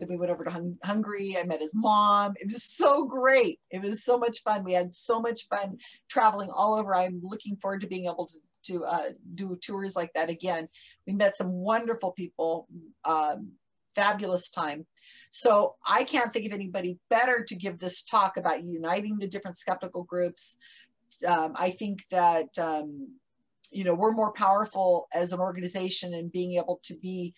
then we went over to Hung- Hungary. I met his mom. It was so great. It was so much fun. We had so much fun traveling all over. I'm looking forward to being able to to uh, do tours like that again. We met some wonderful people. Um, fabulous time. So I can't think of anybody better to give this talk about uniting the different skeptical groups. Um, I think that um, you know we're more powerful as an organization and being able to be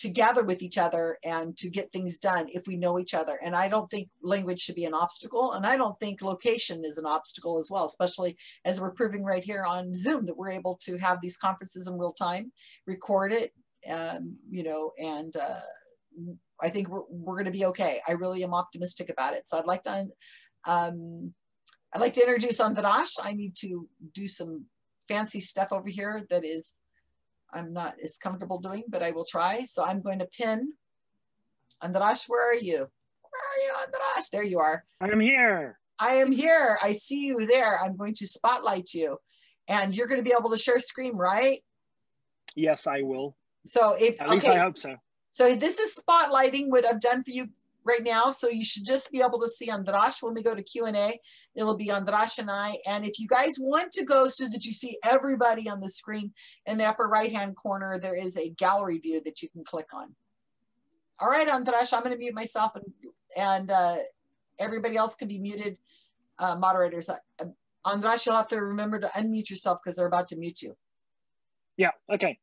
together with each other and to get things done if we know each other. And I don't think language should be an obstacle. And I don't think location is an obstacle as well, especially as we're proving right here on Zoom that we're able to have these conferences in real time, record it, um, you know, and uh, I think we're, we're going to be okay. I really am optimistic about it. So I'd like to, um, I'd like to introduce Andras. I need to do some fancy stuff over here that is I'm not as comfortable doing, but I will try. So I'm going to pin. Andras, where are you? Where are you, Andras? There you are. I'm here. I am here. I see you there. I'm going to spotlight you. And you're going to be able to share screen, right? Yes, I will. So if at least I hope so. So this is spotlighting what I've done for you right now. So you should just be able to see Andras when we go to Q&A. It'll be Andras and I. And if you guys want to go so that you see everybody on the screen in the upper right-hand corner, there is a gallery view that you can click on. All right, Andras, I'm going to mute myself and, and uh, everybody else can be muted. Uh, moderators, uh, Andras, you'll have to remember to unmute yourself because they're about to mute you. Yeah, okay.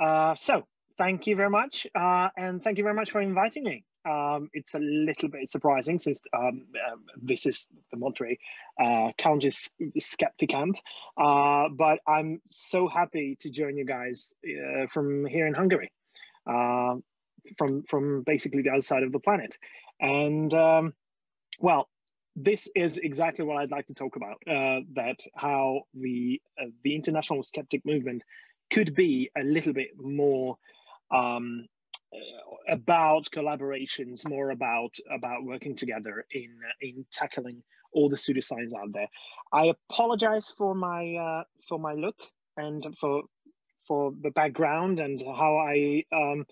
Uh, so thank you very much. Uh, and thank you very much for inviting me. Um, it's a little bit surprising since um, uh, this is the Monterey uh, County's SkeptiCamp. Uh, but I'm so happy to join you guys uh, from here in Hungary, uh, from, from basically the other side of the planet. And um, well, this is exactly what I'd like to talk about, uh, that how the, the international skeptic movement could be a little bit more um, about collaborations, more about about working together in in tackling all the pseudoscience out there. I apologize for my uh, for my look and for for the background and how I um,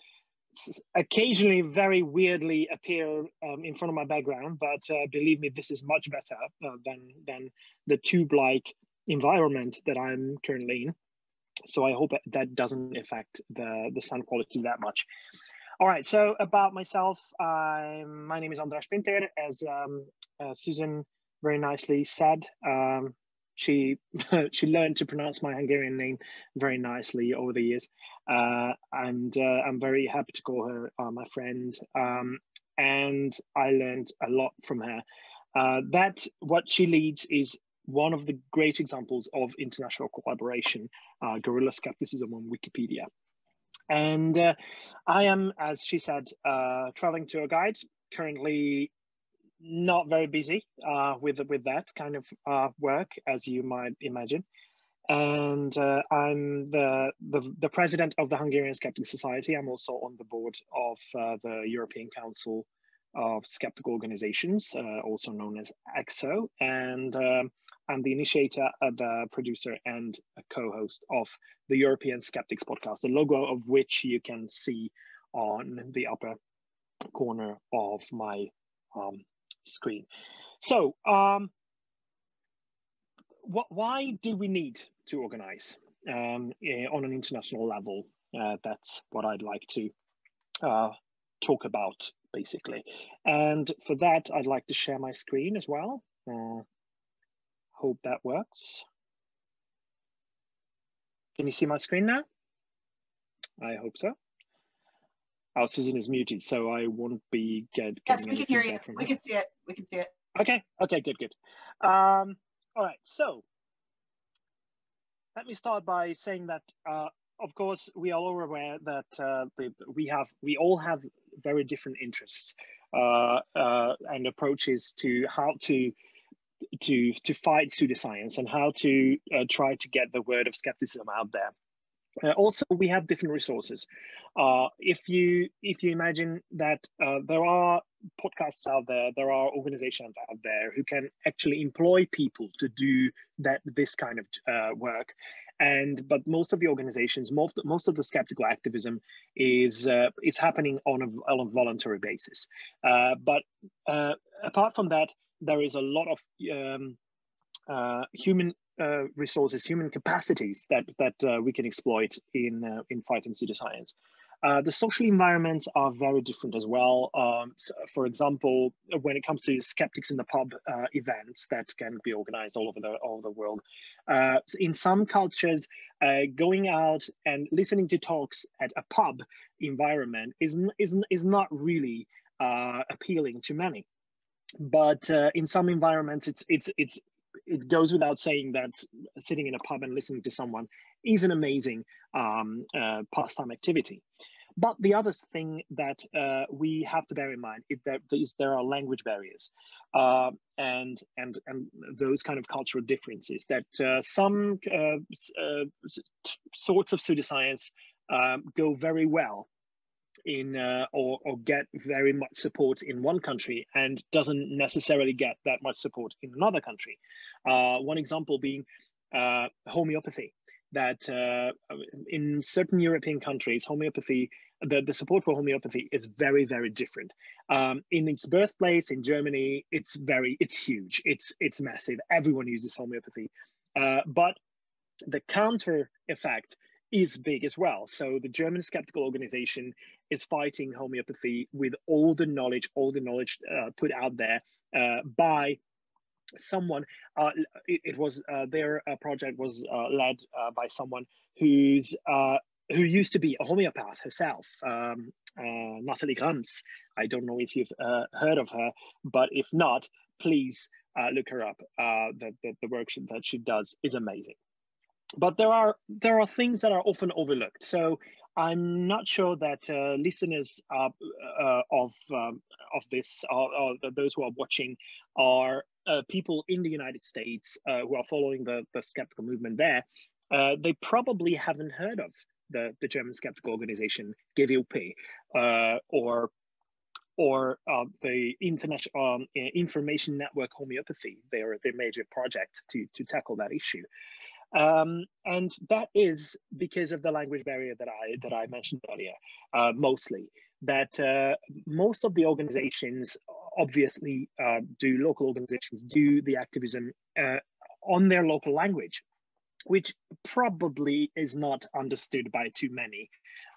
occasionally very weirdly appear um, in front of my background, but uh, believe me, this is much better uh, than than the tube-like environment that I'm currently in so I hope that doesn't affect the, the sound quality that much. All right, so about myself, my name is Andras Pinter, as um, uh, Susan very nicely said. Um, she she learned to pronounce my Hungarian name very nicely over the years, uh, and uh, I'm very happy to call her uh, my friend. Um, and I learned a lot from her. Uh, that what she leads is one of the great examples of international collaboration, uh, guerrilla skepticism on Wikipedia. And uh, I am, as she said, uh, traveling tour guide, currently not very busy uh, with, with that kind of uh, work, as you might imagine. And uh, I'm the, the, the, president of the Hungarian Skeptic Society. I'm also on the board of the European Council of skeptical organizations, uh, also known as ECSO. And um, I'm the initiator, uh, the producer, and co-host of the European Skeptics podcast, the logo of which you can see on the upper corner of my um, screen. So, um, what, why do we need to organize um, eh, on an international level? Uh, that's what I'd like to uh, talk about basically. And for that, I'd like to share my screen as well. Uh, hope that works. Can you see my screen now? I hope so. Oh, Susan is muted, so I won't be get. Yes, we can hear you. We can see it. We can see it. Okay. Okay. Good. Good. Um, all right. So let me start by saying that uh, of course, we are all aware that uh, we have we all have very different interests uh, uh, and approaches to how to to to fight pseudoscience and how to uh, try to get the word of skepticism out there. Uh, also, we have different resources. Uh, if you if you imagine that uh, there are podcasts out there, there are organizations out there who can actually employ people to do that this kind of uh, work, and but most of the organizations, most most of the skeptical activism is uh, is happening on a, on a voluntary basis. Uh, but apart from that, there is a lot of um, human uh, resources, human capacities that that uh, we can exploit in uh, in fighting pseudoscience. Uh, the social environments are very different as well. Um, so for example, when it comes to skeptics in the pub uh, events that can be organized all over the all over the world, uh, in some cultures, going out and listening to talks at a pub environment is is is not really appealing to many but uh, in some environments it's it's it's it goes without saying that sitting in a pub and listening to someone is an amazing um, uh, pastime activity. But the other thing that uh, we have to bear in mind is that is there are language barriers uh, and and and those kind of cultural differences that uh, some uh, uh, sorts of pseudoscience um, go very well in uh, or, or get very much support in one country and doesn't necessarily get that much support in another country. One example being homeopathy, that uh, in certain European countries, homeopathy, the, the support for homeopathy is very, very different. Um, in its birthplace in Germany, it's very, it's huge, it's, it's massive. Everyone uses homeopathy. Uh, but the counter effect is big as well. So the German Skeptical Organization is fighting homeopathy with all the knowledge, all the knowledge uh, put out there uh, by someone. Uh, it, it, was uh, their uh, project was uh, led by someone who's who used to be a homeopath herself, um, Natalie Grams. I don't know if you've heard of her, but if not, please look her up. the, the, the work that she does is amazing but there are there are things that are often overlooked. So I'm not sure that uh, listeners uh, uh, of um, of this, or, those who are watching, are uh, people in the United States uh, who are following the the skeptical movement. There, uh, they probably haven't heard of the the German skeptical organization GWUP or or the international um, information network homeopathy, They are their major project to to tackle that issue. Um, and that is because of the language barrier that I that I mentioned earlier, uh, mostly. That uh, most of the organizations, obviously, uh, do local organizations do the activism uh, on their local language, which probably is not understood by too many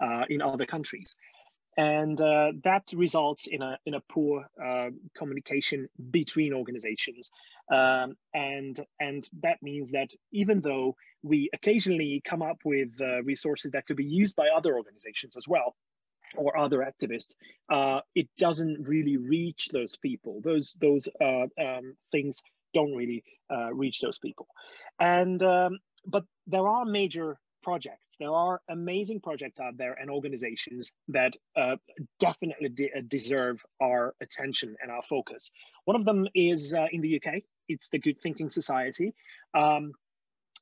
uh, in other countries and uh, that results in a in a poor uh, communication between organizations. Um, and and that means that even though we occasionally come up with uh, resources that could be used by other organizations as well or other activists uh, it doesn't really reach those people. Those those uh, um, things don't really uh, reach those people. And um, but there are major projects. There are amazing projects out there and organizations that uh, definitely de uh, deserve our attention and our focus. One of them is uh, in the UK. It's the Good Thinking Society. Um,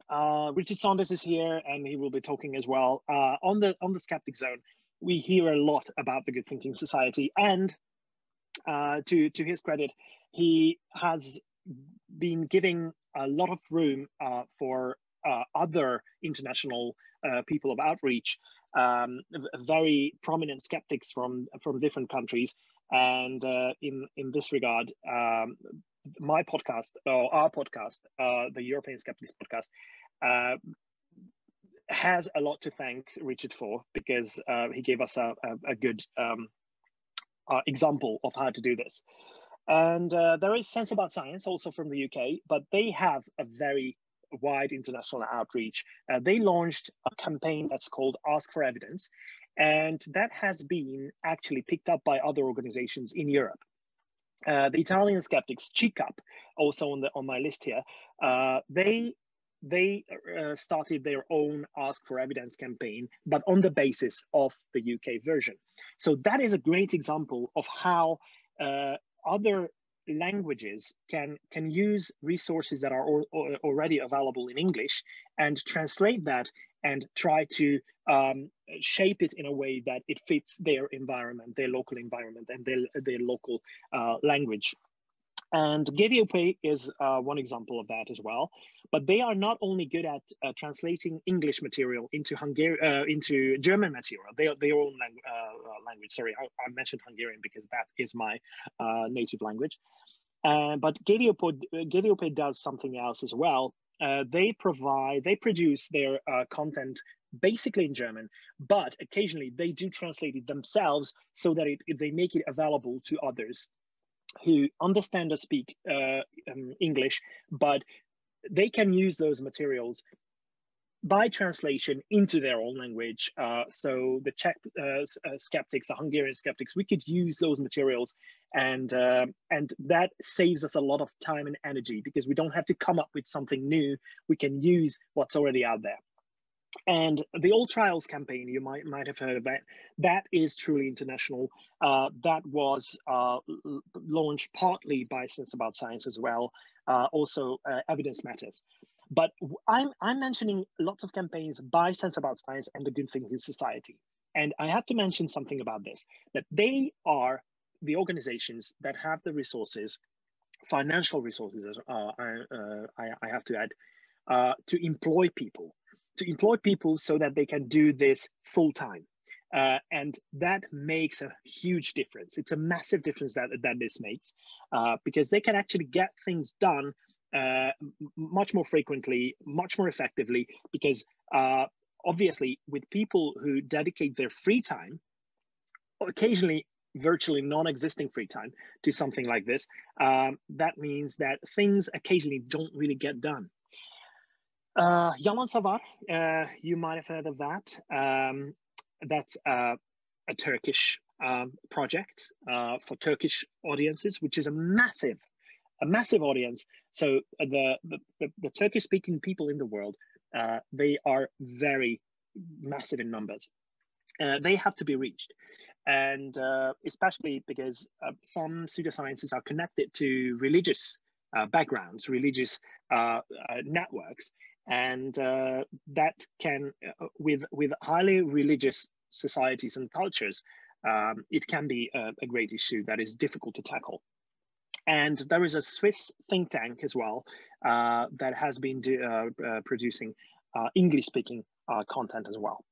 uh, Richard Saunders is here, and he will be talking as well uh, on the on the Skeptic Zone. We hear a lot about the Good Thinking Society, and uh, to to his credit, he has been giving a lot of room for uh, other international uh, people of outreach, um, very prominent skeptics from from different countries. And uh, in in this regard, um, my podcast or our podcast, uh, the European Skeptics podcast, uh, has a lot to thank Richard for because uh, he gave us a, a, a good um, example of how to do this. And there is Sense About Science also from the UK, but they have a very wide international outreach, uh, they launched a campaign that's called Ask for Evidence. And that has been actually picked up by other organizations in Europe. Uh, the Italian skeptics, CICAP, also on the on my list here, uh, they they uh, started their own ask for evidence campaign, but on the basis of the UK version. So that is a great example of how uh, other languages can can use resources that are already available in English and translate that and try to um, shape it in a way that it fits their environment, their local environment, and their their local uh, language. And GWUP is uh, one example of that as well. But they are not only good at uh, translating English material into Hungarian, uh, into German material, they, are their own lang uh, language. Sorry, I, I, mentioned Hungarian because that is my uh, native language. Uh, but GWUP does something else as well. they provide, they produce their content basically in German, but occasionally they do translate it themselves so that it, they make it available to others who understand or speak uh, um, English, but they can use those materials by translation into their own language. Uh, so the Czech uh, uh, skeptics, the Hungarian skeptics, we could use those materials, and uh, and that saves us a lot of time and energy because we don't have to come up with something new. We can use what's already out there. And the All Trials campaign, you might might have heard of that. That is truly international. Uh, that was uh, launched partly by Sense About Science as well. Uh, also, uh, Evidence Matters. But I'm I'm mentioning lots of campaigns by Sense About Science and the Good Thinking Society. And I have to mention something about this: that they are the organizations that have the resources, financial resources, uh, I, uh, I, I have to add, to employ people to employ people so that they can do this full time. Uh, and that makes a huge difference. It's a massive difference that, that this makes uh, because they can actually get things done uh, much more frequently, much more effectively, because uh, obviously, with people who dedicate their free time, occasionally virtually non-existing free time to something like this, um, that means that things occasionally don't really get done. Uh, Yalansavar, uh, you might have heard of that. Um, that's uh, a Turkish um, project uh, for Turkish audiences, which is a massive, a massive audience. So uh, the the, the, the Turkish speaking people in the world, uh, they are very massive in numbers. Uh, they have to be reached, and uh, especially because uh, some pseudosciences are connected to religious backgrounds, religious networks, and uh, that can uh, with with highly religious societies and cultures um, it can be a, a, great issue that is difficult to tackle. And there is a swiss think tank as well uh, that has been do, uh, uh, producing uh, english speaking content as well.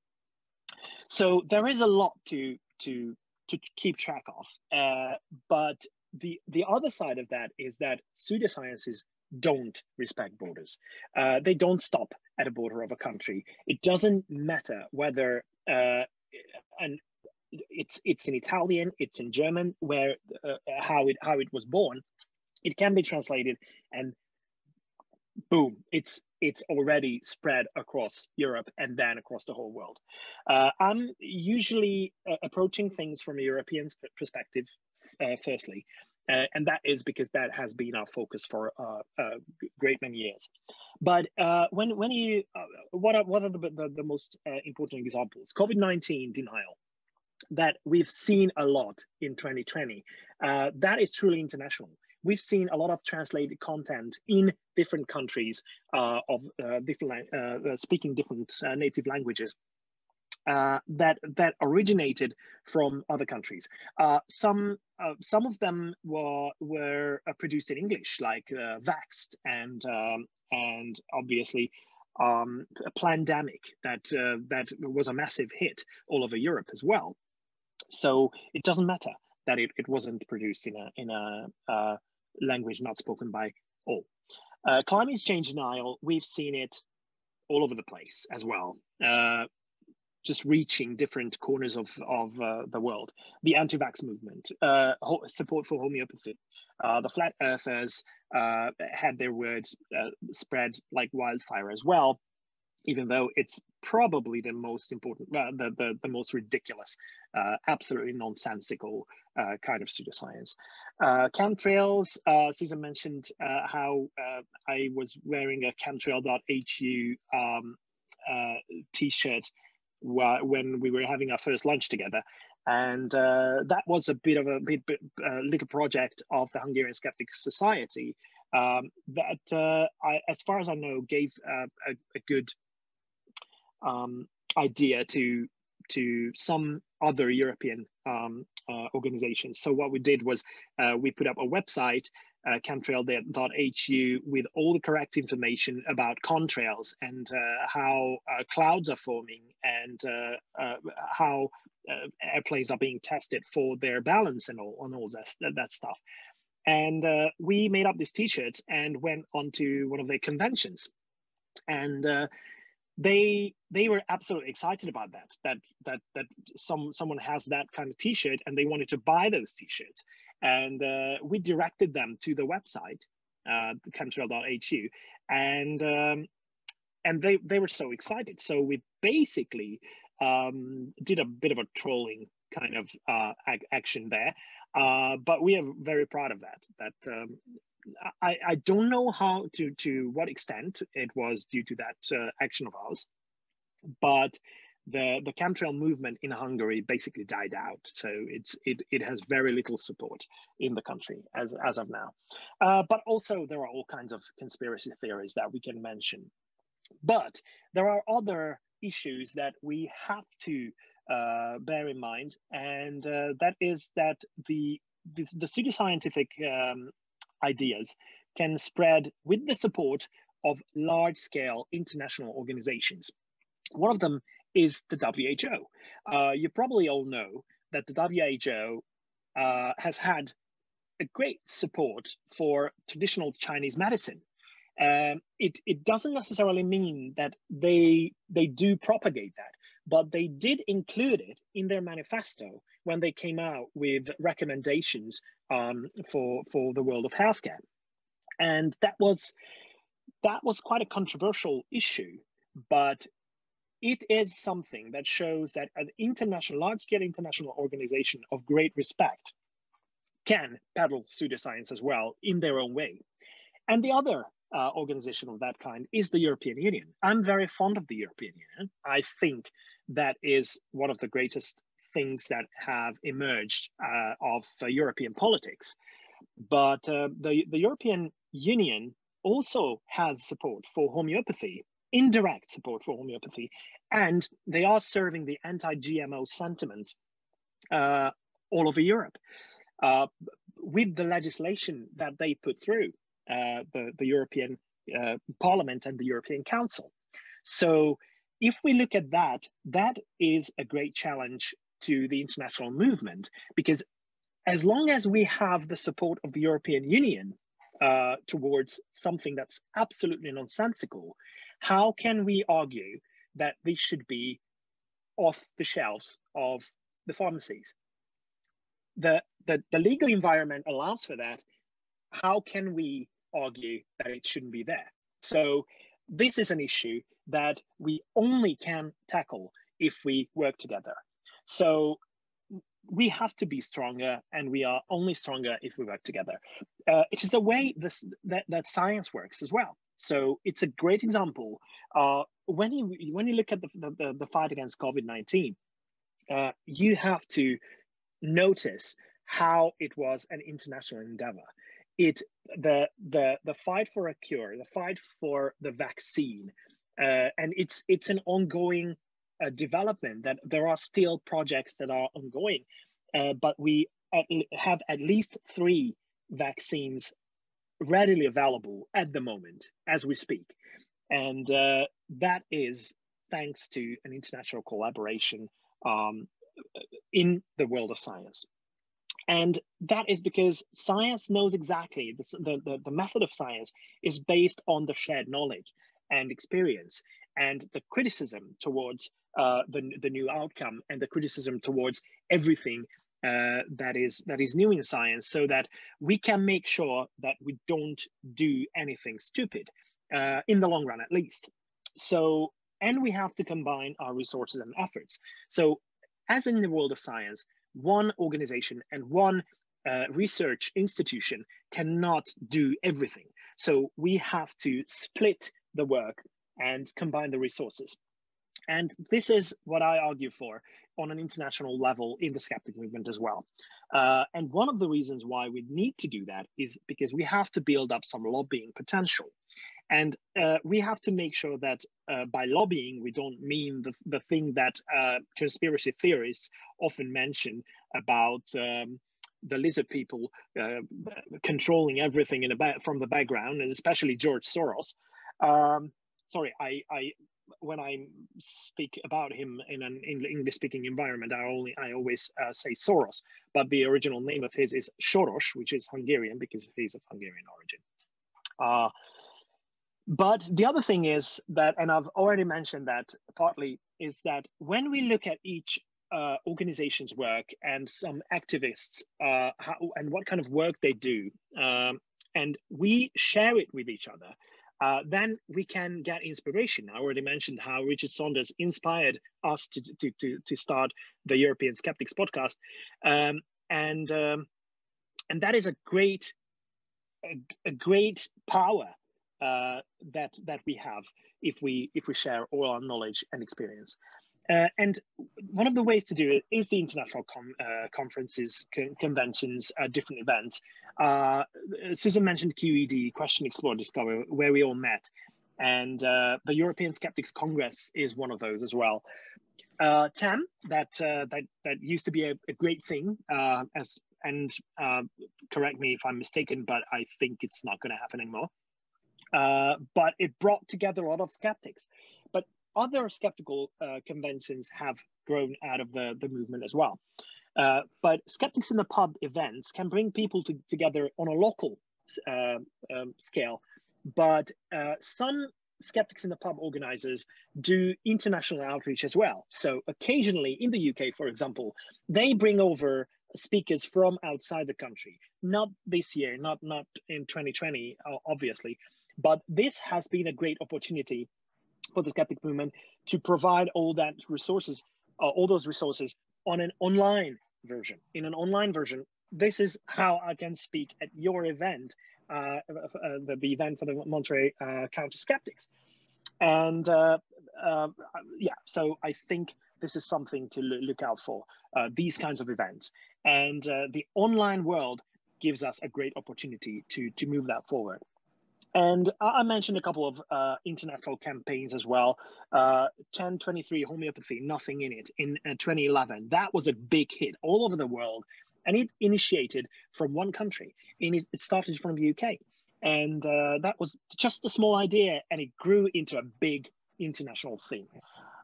So there is a lot to to to keep track of but the the other side of that is that pseudosciences don't respect borders. Uh, they don't stop at a border of a country. It doesn't matter whether uh, and it's it's in Italian, it's in German, where uh, how it how it was born. It can be translated, and boom, it's it's already spread across Europe and then across the whole world. Uh, I'm usually uh, approaching things from a European perspective, uh, firstly, uh, and that is because that has been our focus for uh, a great many years. But uh, when when you uh, what are what are the the, the most uh, important examples? COVID nineteen denial that we've seen a lot in 2020. Uh, that is truly international. We've seen a lot of translated content in different countries of different speaking different native languages uh, that that originated from other countries. Uh, some uh, some of them were were uh, produced in English, like uh, Vaxxed and um, and obviously um, a pandemic that uh, that was a massive hit all over Europe as well. So it doesn't matter that it, it wasn't produced in a in a language not spoken by all. climate change denial, we've seen it all over the place as well. Uh, just reaching different corners of, of uh, the world. The anti-vax movement, uh, support for homeopathy, uh, the flat earthers uh, had their words uh, spread like wildfire as well, even though it's probably the most important, uh, the, the, the most ridiculous, absolutely nonsensical kind of pseudoscience. chemtrails, Susan mentioned how I was wearing a chemtrail.hu um, t-shirt when we were having our first lunch together. And uh, that was a bit of a bit, bit uh, little project of the Hungarian Skeptic Society um, that, uh, I, as far as I know, gave uh, a, a, good um, idea to to some other European um, uh, organizations. So what we did was uh, we put up a website, uh, chemtrail.hu, with all the correct information about contrails and uh, how uh, clouds are forming and uh, how airplanes are being tested for their balance and all, and all that, that stuff. And we made up these t-shirts and went on to one of their conventions. And they they were absolutely excited about that that that that some someone has that kind of t-shirt and they wanted to buy those t-shirts. And uh, we directed them to the website uh, chemtrail.hu and um, and they they were so excited. So we basically um, did a bit of a trolling kind of uh, action there. Uh, but we are very proud of that that um, I, I don't know how to to what extent it was due to that uh, action of ours, but the the chemtrail movement in Hungary basically died out. So it's it it has very little support in the country as as of now. Uh, but also there are all kinds of conspiracy theories that we can mention. But there are other issues that we have to uh, bear in mind, and uh, that is that the the, the pseudoscientific um, ideas can spread with the support of large scale international organizations. One of them is the WHO. Uh, you probably all know that the WHO uh, has had a great support for traditional Chinese medicine. Um, it, it doesn't necessarily mean that they, they do propagate that, but they did include it in their manifesto when they came out with recommendations um, for for the world of healthcare, and that was that was quite a controversial issue, but it is something that shows that an international, large-scale international organization of great respect can peddle pseudoscience as well in their own way. And the other uh, organization of that kind is the European Union. I'm very fond of the European Union. I think that is one of the greatest things that have emerged uh, of uh, European politics. But uh, the, the European Union also has support for homeopathy, indirect support for homeopathy, and they are serving the anti GMO sentiment uh, all over Europe uh, with the legislation that they put through uh, the, the European Parliament and the European Council. So if we look at that, that is a great challenge to the international movement because as long as we have the support of the European Union uh, towards something that's absolutely nonsensical, how can we argue that this should be off the shelves of the pharmacies? The, the, the legal environment allows for that. How can we argue that it shouldn't be there? So this is an issue that we only can tackle if we work together. So we have to be stronger and we are only stronger if we work together. Uh, it is the way this, that, that science works as well. So it's a great example. Uh, when, you, when you look at the, the, the fight against COVID-19, uh, you have to notice how it was an international endeavor. It the the the fight for a cure, the fight for the vaccine, uh, and it's it's an ongoing uh, development that there are still projects that are ongoing, uh, but we at, have at least three vaccines readily available at the moment as we speak. And uh, that is thanks to an international collaboration um, in the world of science. And that is because science knows exactly the, the, the method of science is based on the shared knowledge and experience and the criticism towards uh, the, the new outcome and the criticism towards everything uh, that is that is new in science so that we can make sure that we don't do anything stupid uh, in the long run at least. So and we have to combine our resources and efforts. So as in the world of science one organization and one uh, research institution cannot do everything. So we have to split the work and combine the resources And this is what I argue for on an international level in the skeptic movement as well. Uh, and one of the reasons why we need to do that is because we have to build up some lobbying potential. And uh, we have to make sure that uh, by lobbying, we don't mean the, the thing that uh, conspiracy theorists often mention about um, the lizard people uh, controlling everything in the from the background, and especially George Soros. Um, sorry, I, I when I speak about him in an English speaking environment, I only I always uh, say Soros, but the original name of his is Soros, which is Hungarian because he's of Hungarian origin. Uh, but the other thing is that, and I've already mentioned that partly, is that when we look at each uh, organization's work and some activists uh, how, and what kind of work they do, um, and we share it with each other, uh, then we can get inspiration. I already mentioned how Richard Saunders inspired us to, to, to, to start the European Skeptics podcast. Um, and, um, and that is a great, a, a great power uh, that, that we have if we, if we share all our knowledge and experience. Uh, and one of the ways to do it is the international com uh, conferences, con conventions, uh, different events. Uh, Susan mentioned QED, Question, Explore, Discover, where we all met. And uh, the European Skeptics Congress is one of those as well. Uh, TAM, that, that, that used to be a, a great thing, as and correct me if I'm mistaken, but I think it's not going to happen anymore. but it brought together a lot of skeptics other skeptical uh, conventions have grown out of the, the movement as well. Uh, but Skeptics in the Pub events can bring people to, together on a local uh, um, scale. But uh, some Skeptics in the Pub organizers do international outreach as well. So occasionally in the UK, for example, they bring over speakers from outside the country. Not this year, not, not in 2020, obviously, but this has been a great opportunity for the skeptic movement to provide all that resources, uh, all those resources on an online version. In an online version, this is how I can speak at your event, uh, uh, the, the, event for the Monterey uh, County Skeptics. And uh, yeah, so I think this is something to look out for, these kinds of events. And the online world gives us a great opportunity to, to move that forward. And I mentioned a couple of uh, international campaigns as well. Uh, 1023 homeopathy, nothing in it in uh, 2011. That was a big hit all over the world. And it initiated from one country. And it, started from the UK. And uh, that was just a small idea and it grew into a big international thing.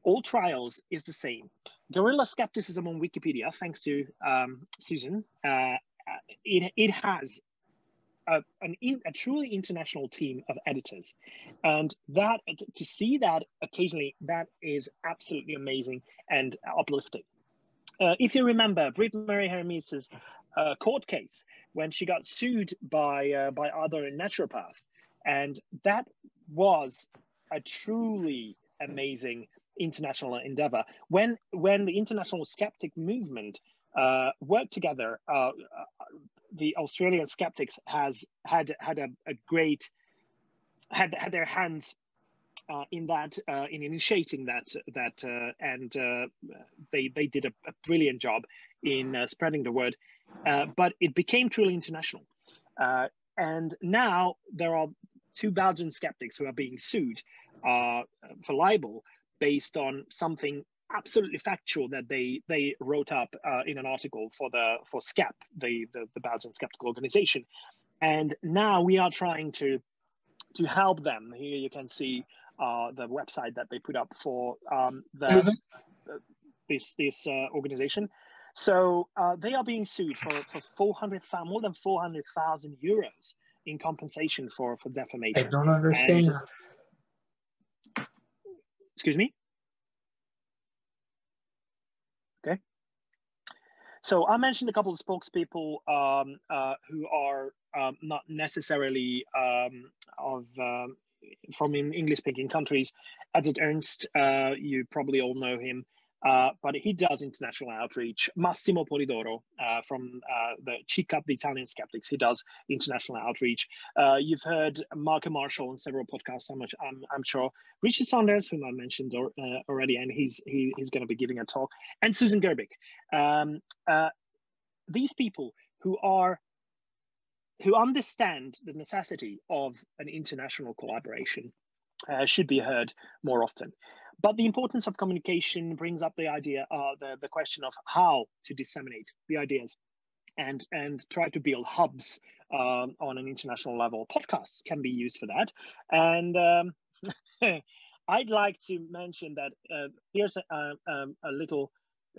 All trials is the same. Guerrilla skepticism on Wikipedia, thanks to um, Susan, uh, it, it has a, an in, a truly international team of editors, and that to see that occasionally that is absolutely amazing and uplifting. Uh, if you remember, Britt Marie Hermes's uh, court case when she got sued by uh, by other naturopaths, and that was a truly amazing international endeavor. When when the international skeptic movement uh, worked together, uh, the Australian skeptics has had had a, a great had had their hands uh, in that uh, in initiating that that uh, and uh, they they did a, a, brilliant job in uh, spreading the word uh, but it became truly international. And now there are two Belgian skeptics who are being sued for libel based on something absolutely factual that they they wrote up uh, in an article for the for SKEPP, the, the the Belgian skeptical organization, and now we are trying to to help them. Here you can see uh, the website that they put up for um, the mm-hmm. this this uh, organization. So uh, they are being sued for for four hundred more than four hundred thousand euros in compensation for for defamation. I don't understand. And, excuse me. So I mentioned a couple of spokespeople um, uh, who are um, not necessarily um, of um, from English-speaking countries. Edzard Ernst, uh, you probably all know him. Uh, but he does international outreach. Massimo Polidoro uh, from uh, the CICAP, the Italian Skeptics, he does international outreach. Uh, you've heard Marco Marshall on several podcasts, I'm, I'm, I'm sure. Richard Saunders, whom I mentioned or, uh, already, and he's he, he's going to be giving a talk, and Susan Gerbic. Um, these people who are who understand the necessity of an international collaboration uh, should be heard more often. But the importance of communication brings up the idea, uh, the, the question of how to disseminate the ideas and, and try to build hubs um, on an international level. Podcasts can be used for that. And um, I'd like to mention that uh, here's a, um, a little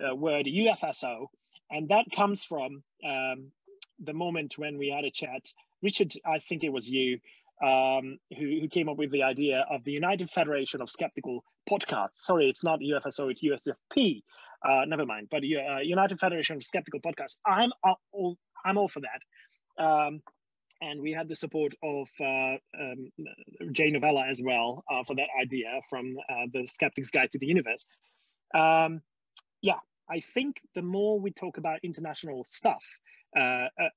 uh, word, UFSO, and that comes from um, the moment when we had a chat. Richard, I think it was you, um, who, who came up with the idea of the United Federation of Skeptical Podcasts. Sorry, it's not UFSO, it's USFP. Uh, never mind. But uh, United Federation of Skeptical Podcasts. I'm all, I'm all for that. Um, and we had the support of uh, um, Jay Novella as well uh, for that idea from uh, the Skeptic's Guide to the Universe. Um, yeah, I think the more we talk about international stuff, uh, uh,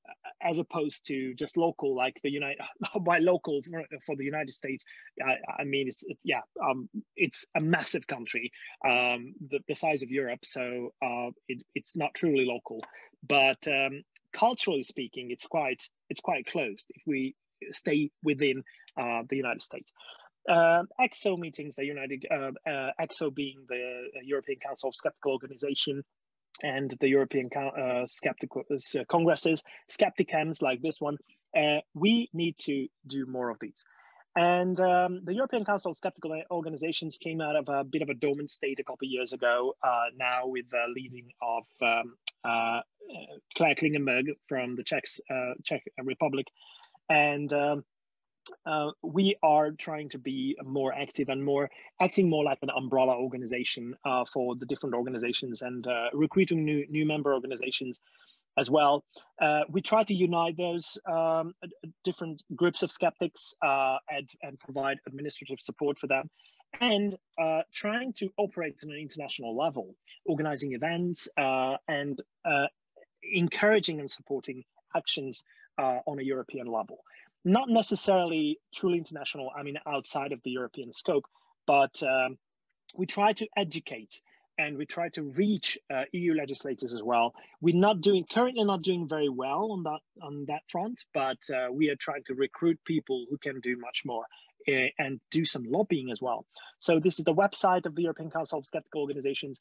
as opposed to just local, like the United. By local for, for the United States, I, I mean it's, it's yeah, um, it's a massive country, um, the, the size of Europe, so uh, it, it's not truly local. But um, culturally speaking, it's quite it's quite closed if we stay within uh, the United States. Uh, ECSO meetings, the United uh, uh, ECSO being the European Council of Skeptical Organization, and the European uh, skeptical uh, congresses, SkeptiCamps like this one, uh, we need to do more of these. And um, the European Council of Skeptical Organizations came out of a bit of a dormant state a couple of years ago, uh, now with the leading of um, uh, Claire Klingenberg from the Czech, uh, Czech Republic. And um, uh, we are trying to be more active and more acting more like an umbrella organization uh, for the different organizations and uh, recruiting new new member organizations as well. Uh, we try to unite those um, different groups of skeptics uh, and, and provide administrative support for them and uh, trying to operate on an international level, organizing events and encouraging and supporting actions on a European level not necessarily truly international, I mean, outside of the European scope, but um, we try to educate and we try to reach uh, EU legislators as well. We're not doing currently not doing very well on that on that front, but uh, we are trying to recruit people who can do much more uh, and do some lobbying as well. So this is the website of the European Council of Skeptical Organizations,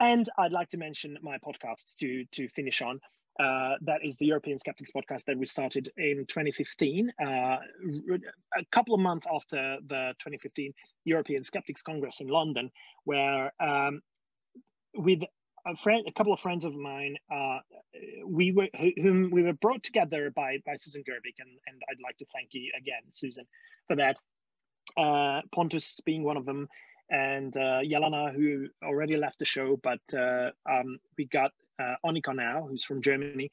and I'd like to mention my podcasts to to finish on. Uh, that is the European Skeptics podcast that we started in 2015, uh, a couple of months after the 2015 European Skeptics Congress in London, where um, with a friend, a couple of friends of mine, uh, we were whom we were brought together by by Susan Gerbic, and and I'd like to thank you again, Susan, for that. Uh, Pontus being one of them, and uh, Yelena, who already left the show, but uh, um, we got uh, Annika now, who's from Germany.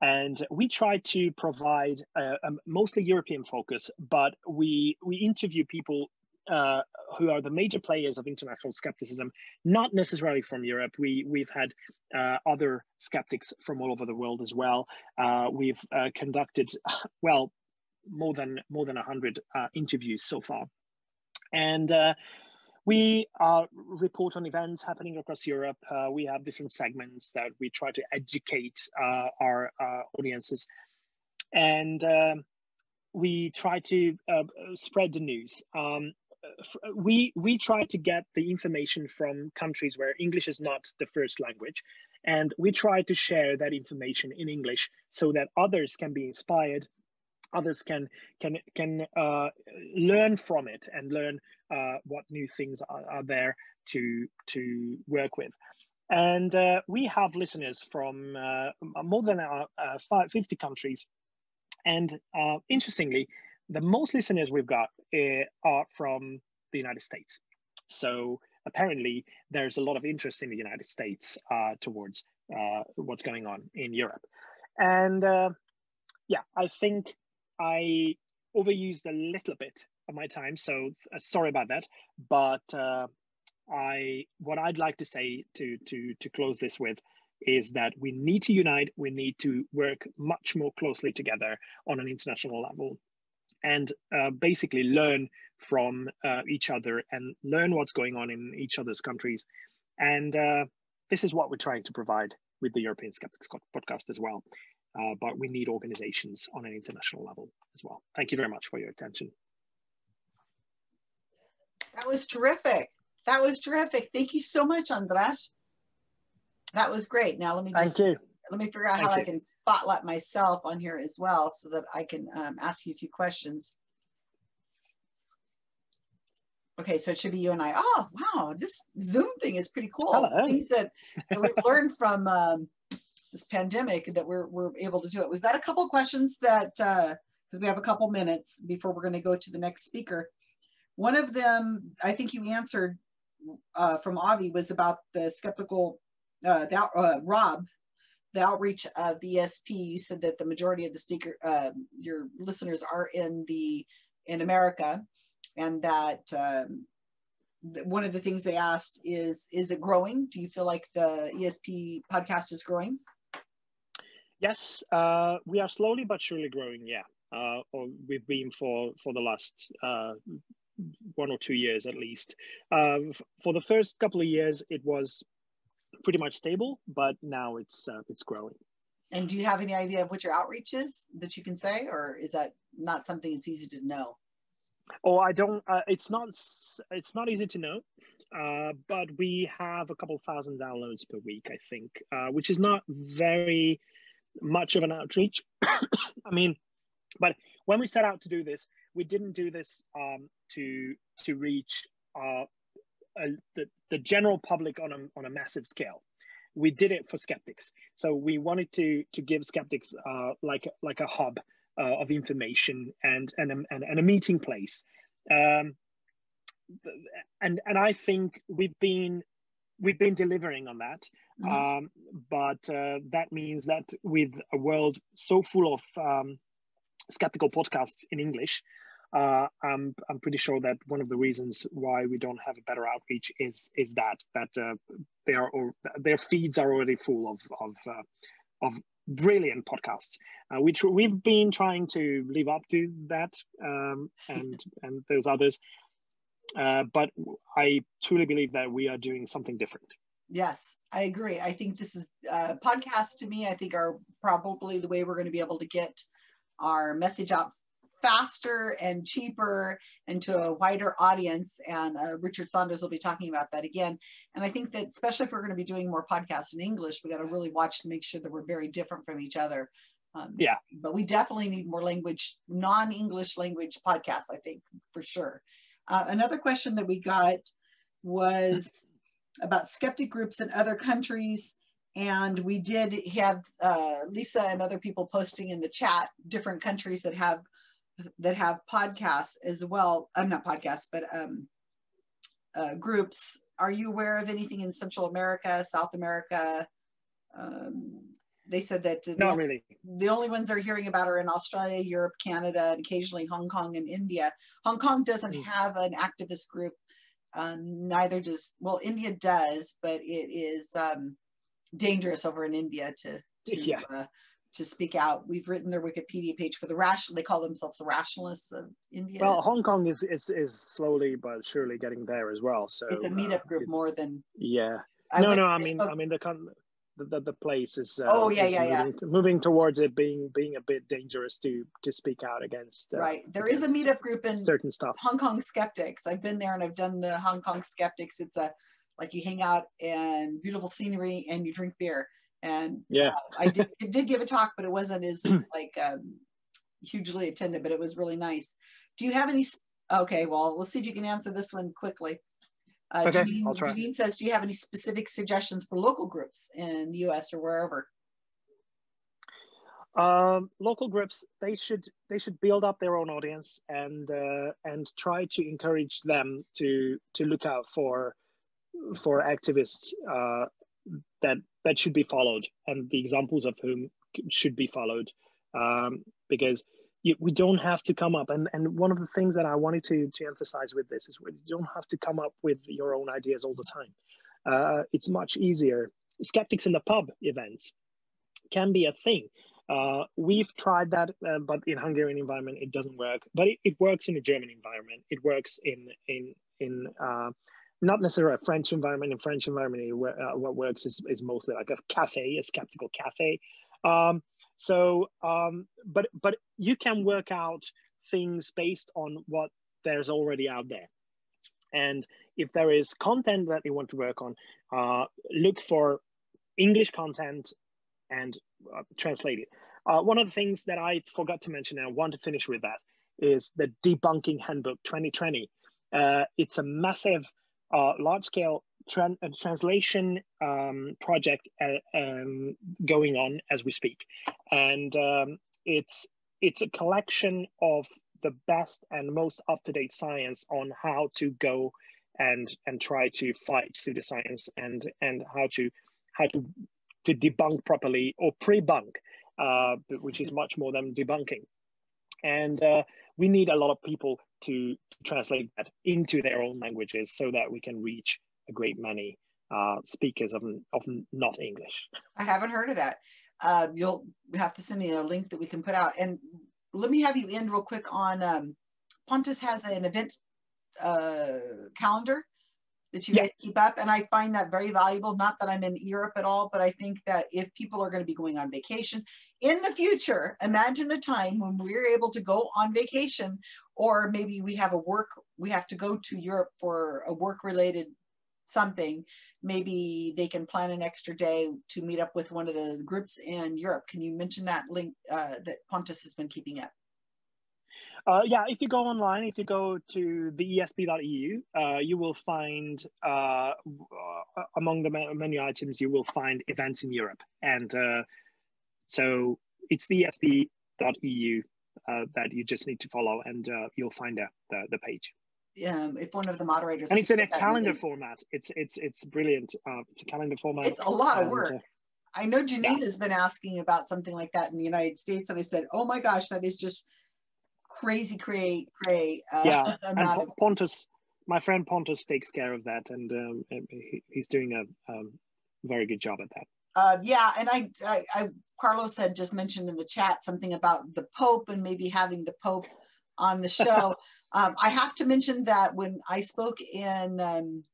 And we try to provide a, a mostly European focus, but we we interview people uh, who are the major players of international skepticism, not necessarily from Europe. We we've had uh, other skeptics from all over the world as well. Uh, we've uh, conducted well more than more than hundred uh, interviews so far, and uh, we uh, report on events happening across Europe. Uh, we have different segments that we try to educate uh, our uh, audiences. And um, we try to uh, spread the news. Um, we, we try to get the information from countries where English is not the first language. And we try to share that information in English so that others can be inspired others can can can uh, learn from it and learn uh, what new things are, are, there to to work with. And uh, we have listeners from uh, more than uh, uh, 50 countries. And interestingly, the most listeners we've got are from the United States. So apparently, there's a lot of interest in the United States towards what's going on in Europe. And yeah, I think I overused a little bit of my time, so uh, sorry about that. But uh, I what I'd like to say to to to close this with is that we need to unite. We need to work much more closely together on an international level, and uh, basically learn from uh, each other and learn what's going on in each other's countries. And uh, this is what we're trying to provide with the European Skeptics podcast as well. Uh, but we need organizations on an international level as well. Thank you very much for your attention. That was terrific. That was terrific. Thank you so much, Andras. That was great. Now let me just Thank you. let me figure out Thank how you. I can spotlight myself on here as well so that I can um, ask you a few questions. Okay, so it should be you and I. Oh, wow, this Zoom thing is pretty cool. Hello. Things that, that we've learned from um, this pandemic that we're, we're able to do it. We've got a couple questions that, because uh, we have a couple minutes before we're going to go to the next speaker. One of them, I think you answered uh, from Avi, was about the skeptical, uh, the, uh, Rob, the outreach of the ESP. You said that the majority of the speaker, uh, your listeners are in the in America and that um, one of the things they asked is is it growing do you feel like the esp podcast is growing yes uh, we are slowly but surely growing yeah uh, or we've been for for the last uh, one or two years at least uh, for the first couple of years it was pretty much stable but now it's uh, it's growing and do you have any idea of what your outreach is that you can say or is that not something it's easy to know Oh, I don't. Uh, it's not. It's not easy to know, uh, but we have a couple thousand downloads per week, I think, uh, which is not very much of an outreach. I mean, but when we set out to do this, we didn't do this um, to to reach uh, a, the the general public on a on a massive scale. We did it for skeptics, so we wanted to to give skeptics uh, like like a hub uh, of information and and a, and, and a meeting place. Um, and and I think we've been we've been delivering on that. Mm-hmm. Um, but uh, that means that with a world so full of um, skeptical podcasts in English, uh, I'm I'm pretty sure that one of the reasons why we don't have a better outreach is is that that uh, they are or their feeds are already full of of uh, of brilliant podcasts, uh, which we've been trying to live up to that um, and and those others. Uh, but I truly believe that we are doing something different. Yes, I agree. I think this is uh, podcasts to me. I think are probably the way we're going to be able to get our message out faster and cheaper and to a wider audience. And uh, Richard Saunders will be talking about that again. And I think that especially if we're going to be doing more podcasts in English, we got to really watch to make sure that we're very different from each other. Um, yeah. But we definitely need more language, non-English language podcasts, I think, for sure. Uh, another question that we got was about skeptic groups in other countries and we did have uh, Lisa and other people posting in the chat different countries that have that have podcasts as well. I'm not podcasts, but um, uh, groups. Are you aware of anything in Central America, South America? Um, they said that the, not really. The only ones they're hearing about are in Australia, Europe, Canada, and occasionally Hong Kong and India. Hong Kong doesn't mm. have an activist group. Um, neither does well, India does, but it is um, dangerous over in India to to yeah. uh, to speak out. We've written their Wikipedia page for the rational. They call themselves the rationalists of India. Well, Hong Kong is is, is slowly but surely getting there as well. So it's a meetup uh, group it, more than. Yeah. I no, no. I mean, spoke, I mean the the, the, place is. Uh, oh yeah, is yeah, moving, yeah. Moving towards it being being a bit dangerous to to speak out against. Uh, right. There against is a meetup group in certain stuff. Hong Kong skeptics. I've been there and I've done the Hong Kong skeptics. It's a like you hang out and beautiful scenery and you drink beer and yeah uh, i did did give a talk but it wasn't as like um, hugely attended but it was really nice do you have any okay well let's see if you can answer this one quickly uh, okay, Janine, I'll try. Janine says, do you have any specific suggestions for local groups in the US or wherever? Um, local groups, they should they should build up their own audience and uh, and try to encourage them to to look out for for activists uh, that that should be followed and the examples of whom should be followed um, because you, we don't have to come up. And, and one of the things that i wanted to, to emphasize with this is we don't have to come up with your own ideas all the time. Uh, it's much easier. Skeptics in the pub events can be a thing. Uh, we've tried that uh, but in hungarian environment it doesn't work. But it, it works in a german environment. It works in in in uh, not necessarily a French environment. In French environment, uh, what works is, is mostly like a cafe, a skeptical cafe. Um, so, um, but but you can work out things based on what there's already out there. And if there is content that you want to work on, uh, look for English content and uh, translate it. Uh, one of the things that I forgot to mention, and I want to finish with that, is the Debunking Handbook 2020. Uh, it's a massive, uh, large-scale tran translation um, project uh, um, going on as we speak, and um, it's it's a collection of the best and most up-to-date science on how to go and and try to fight through the science and and how to how to to debunk properly or pre-bunk, uh, which is much more than debunking. And uh, we need a lot of people to, translate that into their own languages so that we can reach a great many uh, speakers of, of not English. I haven't heard of that. Uh, you'll have to send me a link that we can put out. And let me have you end real quick on um, Pontus has an event uh, calendar that you guys keep up. And I find that very valuable. Not that I'm in Europe at all, but I think that if people are going to be going on vacation in the future, imagine a time when we're able to go on vacation, or maybe we have a work, we have to go to Europe for a work related something, maybe they can plan an extra day to meet up with one of the groups in Europe. Can you mention that link uh, that Pontus has been keeping up? Uh, yeah, if you go online, if you go to the esp.eu, uh, you will find uh, among the menu items, you will find events in Europe. And uh, so it's the esp.eu uh, that you just need to follow and uh, you'll find the, the, the page um, if one of the moderators and it's in a calendar movie. format it's it's it's brilliant uh, it's a calendar format it's a lot of work uh, i know janine yeah. has been asking about something like that in the united states and i said oh my gosh that is just crazy create cray uh, yeah and of- pontus my friend pontus takes care of that and um, he, he's doing a um, very good job at that uh, yeah, and I, I, I, Carlos had just mentioned in the chat something about the Pope and maybe having the Pope on the show. Um, I have to mention that when I spoke in um,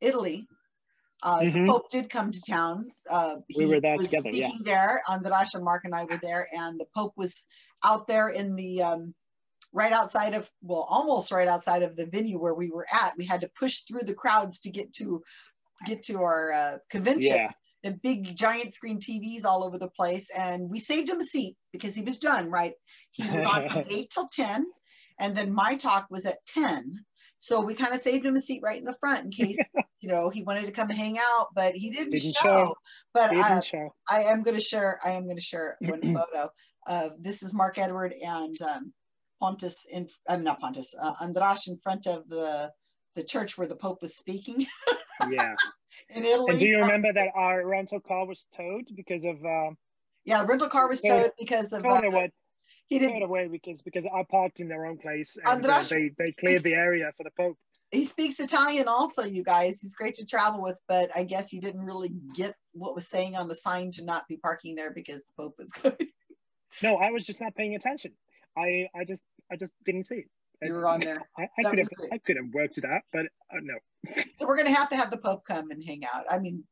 Italy, uh, mm-hmm. the Pope did come to town. Uh, we were there was together. Speaking yeah. there, Andras and Mark and I were there, and the Pope was out there in the um, right outside of well, almost right outside of the venue where we were at. We had to push through the crowds to get to get to our uh, convention. Yeah. The big giant screen TVs all over the place, and we saved him a seat because he was done. Right, he was on from eight till ten and then my talk was at 10. So we kind of saved him a seat right in the front in case, you know, he wanted to come hang out, but he didn't, didn't show. show. But didn't I, show. I am going to share, I am going to share one photo of this is Mark Edward and um, Pontus in, I'm not Pontus, uh, Andras in front of the, the church where the Pope was speaking. yeah. In Italy. And do you remember that our rental car was towed because of, uh, yeah, the rental car was towed because of uh, what he didn't away because because I parked in their own place and uh, they they cleared the area for the Pope. He speaks Italian also, you guys. He's great to travel with, but I guess you didn't really get what was saying on the sign to not be parking there because the Pope was going. No, I was just not paying attention. I I just I just didn't see it. You were on there. I, I could have I could have worked it out, but uh, no. so we're gonna have to have the Pope come and hang out. I mean,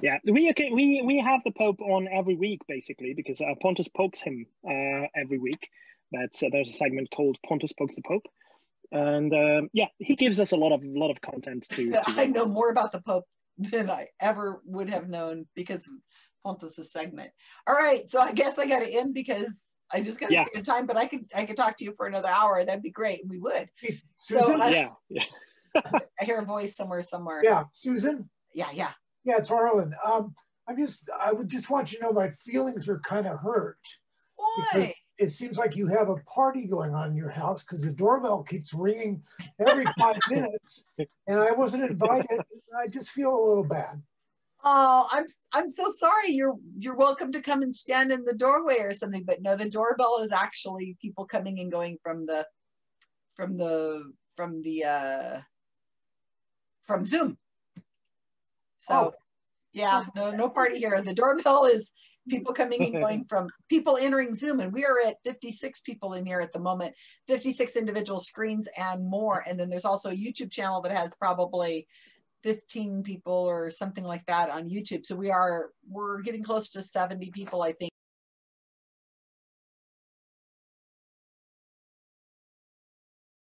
yeah, we okay, we we have the Pope on every week basically because uh, Pontus pokes him uh, every week. That's uh, there's a segment called Pontus pokes the Pope, and um, yeah, he gives us a lot of lot of content to. to I know more about the Pope than I ever would have known because of Pontus's segment. All right, so I guess I got to end because I just got to yeah. save time, but I could I could talk to you for another hour. That'd be great. We would. Susan? So I, yeah, yeah. I hear a voice somewhere, somewhere. Yeah, Susan. Yeah, yeah. Yeah, it's Harlan. Um, I just I would just want you to know my feelings are kind of hurt. Why? It seems like you have a party going on in your house because the doorbell keeps ringing every five minutes, and I wasn't invited. I just feel a little bad. Oh, I'm I'm so sorry. You're you're welcome to come and stand in the doorway or something. But no, the doorbell is actually people coming and going from the from the from the uh from Zoom. So Oh. yeah, no no party here. The doorbell is people coming and going from people entering Zoom, and we are at 56 people in here at the moment, 56 individual screens and more. And then there's also a YouTube channel that has probably 15 people or something like that on YouTube. So we are we're getting close to 70 people, I think.